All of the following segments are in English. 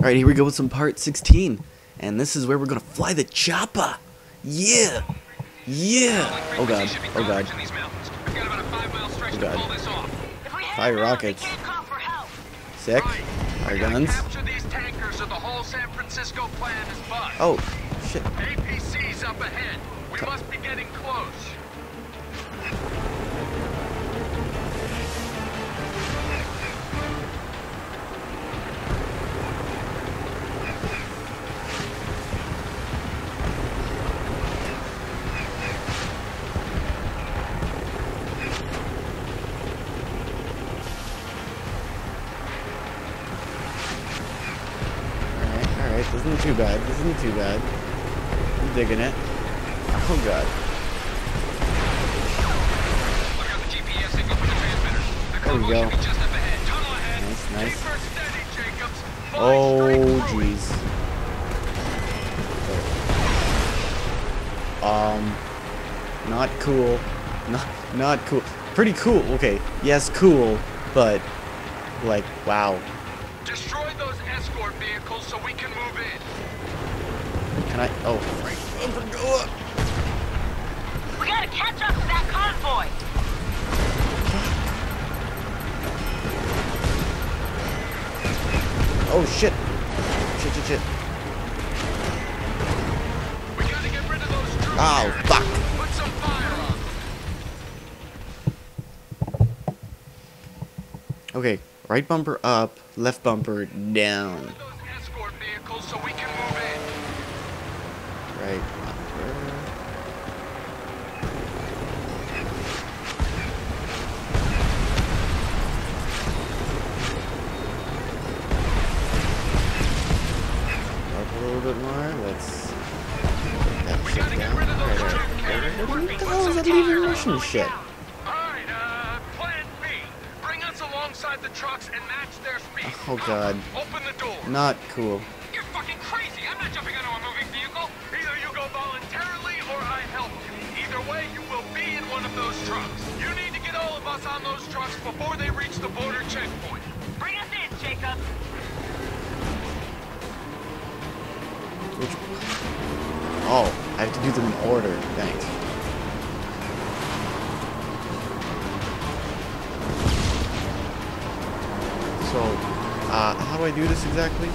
Alright, here we go with some part 16. And this is where we're gonna fly the chopper. Yeah! Yeah! Oh god, oh god. Oh god. Fire rockets. Sick. Fire guns. Oh, shit. APC's up ahead. We must be getting close. This isn't too bad. This isn't too bad. I'm digging it. Oh god. There we go. Nice, nice. Oh, jeez. Um, not cool. Not, not cool. Pretty cool. Okay, yes, cool, but like, wow. Destroy those escort vehicles so we can move in. Can I? Oh, right. Bumper, go up. We gotta catch up to that convoy. Oh shit. Shit, shit, shit. We gotta get rid of those troops Oh, here. fuck. Put some fire on. Okay, right bumper up, left bumper down. Those escort vehicles so we can move in. Right bumper. Up a little bit more. Let's put that We gotta get down. rid of those Right, right. What the hell is that leaving Russian shit? Alongside the trucks and match their speed. Oh, God. Open the door. Not cool. You're fucking crazy. I'm not jumping onto a moving vehicle. Either you go voluntarily or I help you. Either way, you will be in one of those trucks. You need to get all of us on those trucks before they reach the border checkpoint. Bring us in, Jacobs. Which? Oh, I have to do them in order. Thanks. Uh, how do I do this exactly?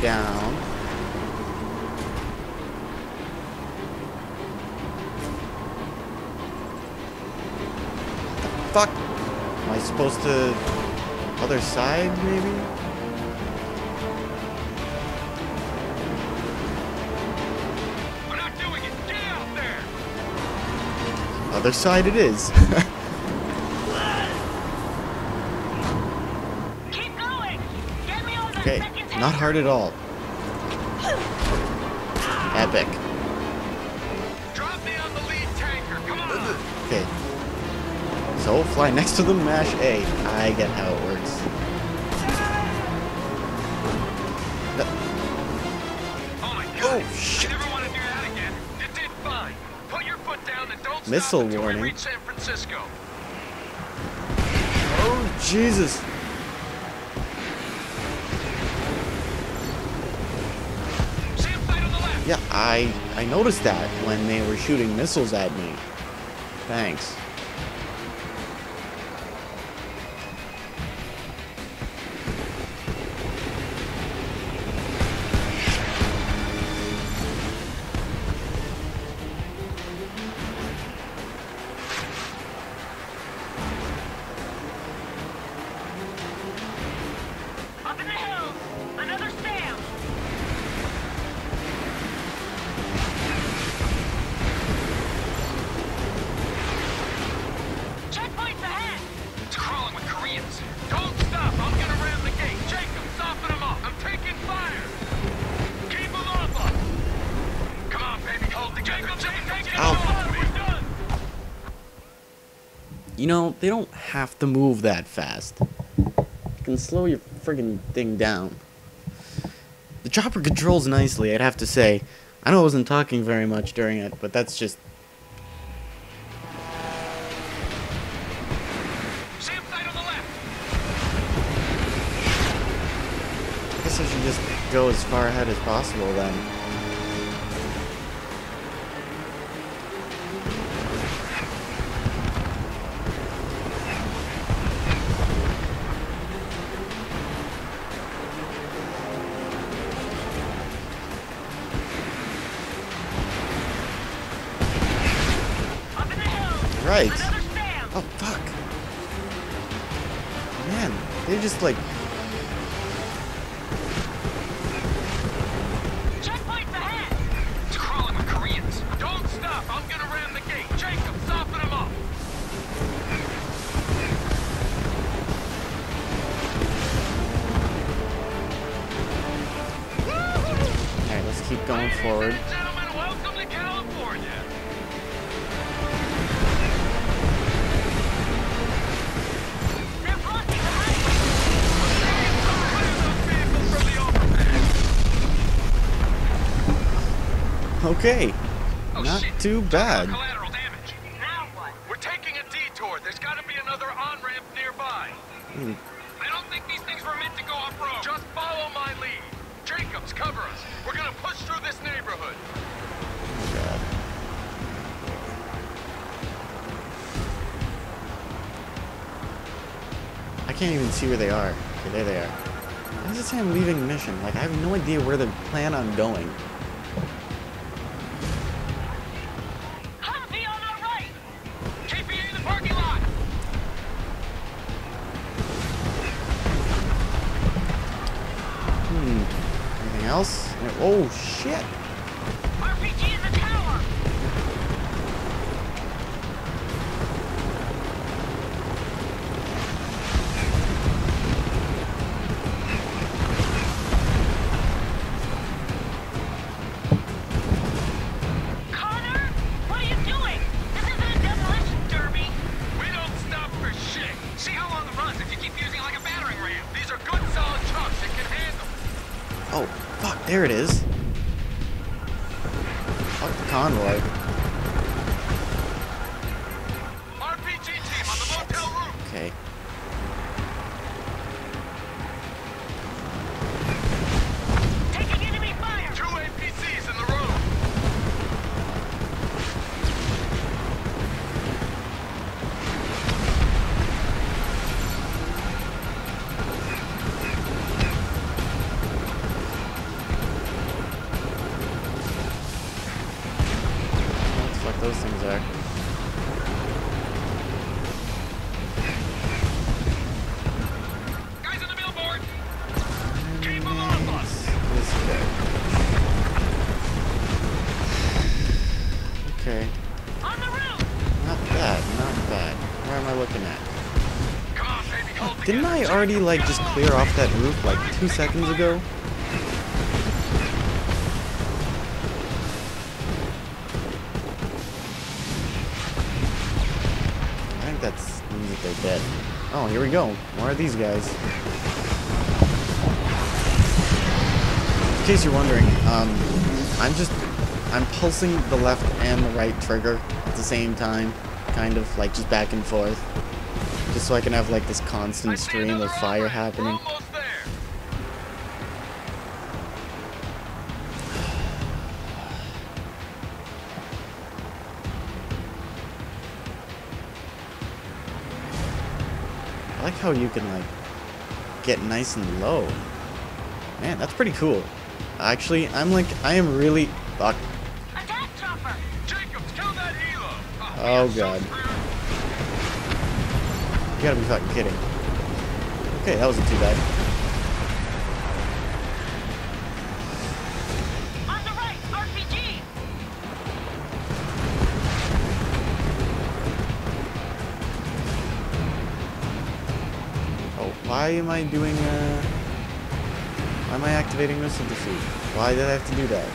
Down. Fuck. Am I supposed to... Other side, maybe? Other side it is. Keep going. Get me on that okay, not hard at all. Epic. Drop me on the lead tanker. Come on. Okay. So, fly next to them, mash A. I get how it works. No- Oh my oh, god. Oh, shit. Missile warning. San Francisco. Oh, Jesus. SAM site on the left. Yeah, I I noticed that when they were shooting missiles at me. Thanks. Ow. You know, they don't have to move that fast. You can slow your friggin' thing down. The chopper controls nicely, I'd have to say. I know I wasn't talking very much during it, but that's just... I guess I should just go as far ahead as possible then. Right. Oh, fuck. Man, they're just like... Ahead. It's crawling with Koreans. Don't stop. I'm gonna ram the gate. Jacobs, soften him up. Alright, let's keep going forward. Okay. Oh, Not shit. too bad. Collateral damage. Now what? We're taking a detour. There's got to be another on-ramp nearby. Hmm. I don't think these things were meant to go off-road. Just follow my lead. Jacobs, cover us. We're gonna push through this neighborhood. God. I can't even see where they are. Okay, there they are. Why does it say I'm leaving the mission? Like, I have no idea where they plan on going. Else? Oh, shit. RPG in the tower. There it is. What those things are. Guys on the billboard. Keep them off us. This guy. Okay. On the roof. Not bad, not bad. Where am I looking at? On, baby, Didn't I already, like, just clear off that roof, like, two seconds ago? That's means that they're dead. Oh, here we go. Where are these guys. In case you're wondering, um, I'm just, I'm pulsing the left and the right trigger at the same time, kind of, like, just back and forth. Just so I can have, like, this constant stream of fire happening. I like how you can, like, get nice and low. Man, that's pretty cool. Actually, I'm like, I am really... Fuck. Attack chopper. Jacobs, kill that helo. Ah, oh, we are so God. You gotta be fucking kidding. Okay, that wasn't too bad. Why am I doing, uh... Why am I activating missile defeat? Why did I have to do that?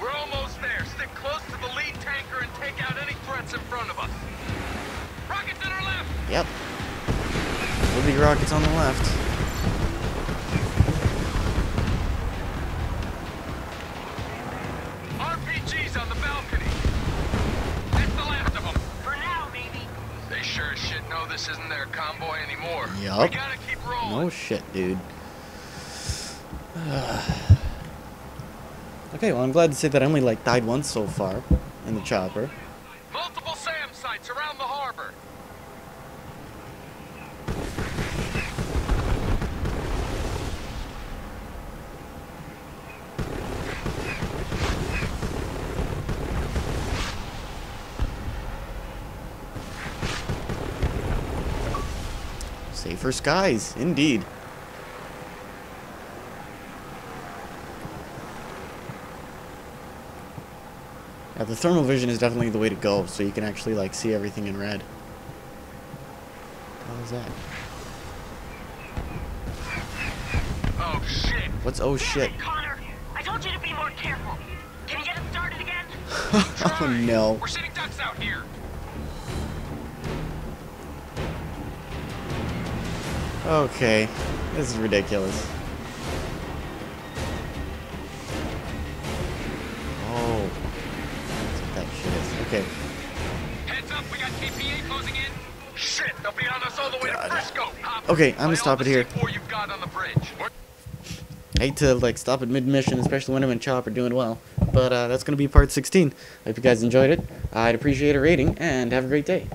We're almost there. Stick close to the lead tanker and take out any threats in front of us. Rockets in our left. Yep. Liberty rockets on the left. This isn't their convoy anymore. Yup. We gotta keep rolling. No shit, dude. Okay, well, I'm glad to say that I only, like, died once so far in the chopper. Safer skies, indeed. Yeah, the thermal vision is definitely the way to go, so you can actually like see everything in red. What was that? Oh shit. What's oh Damn shit? it, Connor! I told you to be more careful. Can you get it started again? oh no. We're sitting ducks out here. Okay, this is ridiculous. Oh, that's what that shit is. Okay. Heads up, we got KPA closing in. Shit, they'll be on us all the way God. to Frisco. Hop. Okay, I'm gonna stop it here. the C4 you've got on the bridge. hate to like stop at mid mission, especially when I'm in chop or doing well. But uh, that's gonna be part 16. I hope you guys enjoyed it. I'd appreciate a rating and have a great day.